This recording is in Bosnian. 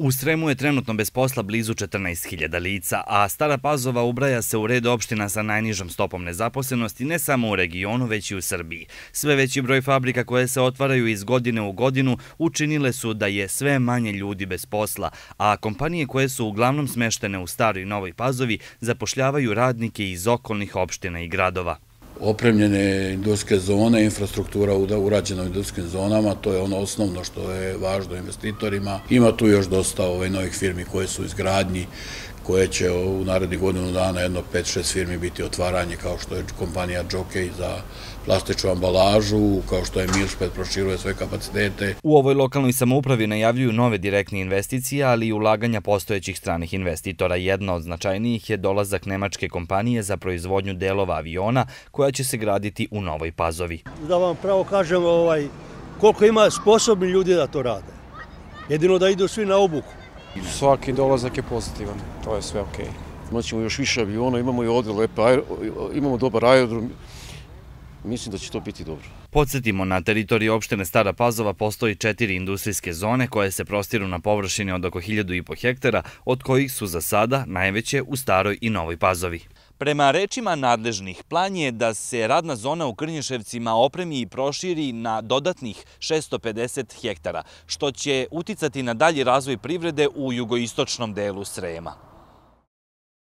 U Sremu je trenutno bez posla blizu 14.000 lica, a Stara Pazova ubraja se u red opština sa najnižom stopom nezaposlenosti ne samo u regionu, već i u Srbiji. Sve veći broj fabrika koje se otvaraju iz godine u godinu učinile su da je sve manje ljudi bez posla, a kompanije koje su uglavnom smeštene u Staroj i Novoj Pazovi zapošljavaju radnike iz okolnih opština i gradova opremljene industrijske zone, infrastruktura urađena u industrijskim zonama, to je ono osnovno što je važno investitorima. Ima tu još dosta ovaj, novih firmi koje su izgradnji, koje će u narednih godinu dana jedno 5-6 firmi biti otvaranje, kao što je kompanija Jockey za plastičnu ambalažu, kao što je Milšpet proširuje sve kapacitete. U ovoj lokalnoj samoupravi najavljuju nove direktne investicije, ali i ulaganja postojećih stranih investitora. Jedna od značajnijih je dolazak nemačke kompanije za proizvodnju delova aviona, koja će se graditi u Novoj Pazovi. Da vam pravo kažem ovaj, koliko ima sposobni ljudi da to rade. Jedino da idu svi na obuku. Svaki dolazak je pozitivan, to je sve okej. Imaćemo još više aviona, imamo i ovdje lepe, imamo dobar aerodrom, mislim da će to biti dobro. Podsjetimo, na teritoriji opštine Stara Pazova postoji četiri industrijske zone koje se prostiru na površini od oko 1000,5 hektara, od kojih su za sada najveće u Staroj i Novoj Pazovi. Prema rečima nadležnih, plan je da se radna zona u Krnješevcima opremi i proširi na dodatnih 650 hektara, što će uticati na dalji razvoj privrede u jugoistočnom delu Srema.